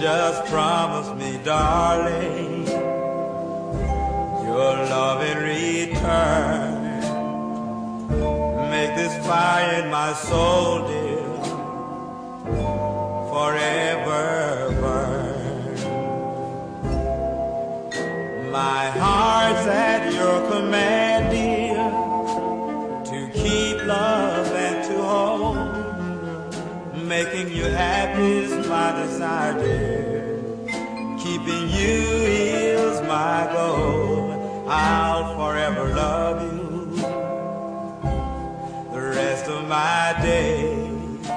Just promise me, darling, your love in return. Make this fire in my soul, dear forever burn. My heart's at your command, Making you happy is my desire, dear. Keeping you is my goal. I'll forever love you the rest of my days.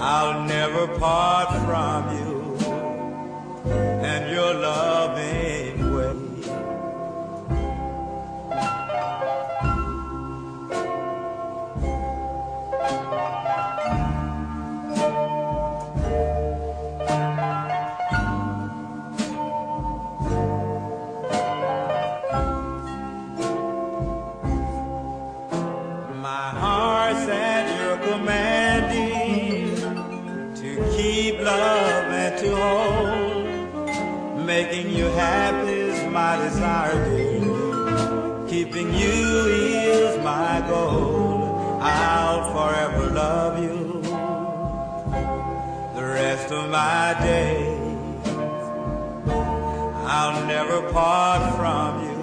I'll never part from you and your loving way. My heart's at your command, dear, to keep love and to hold. Making you happy is my desire, dear. Keeping you is my goal. I'll forever love you the rest of my days. I'll never part from you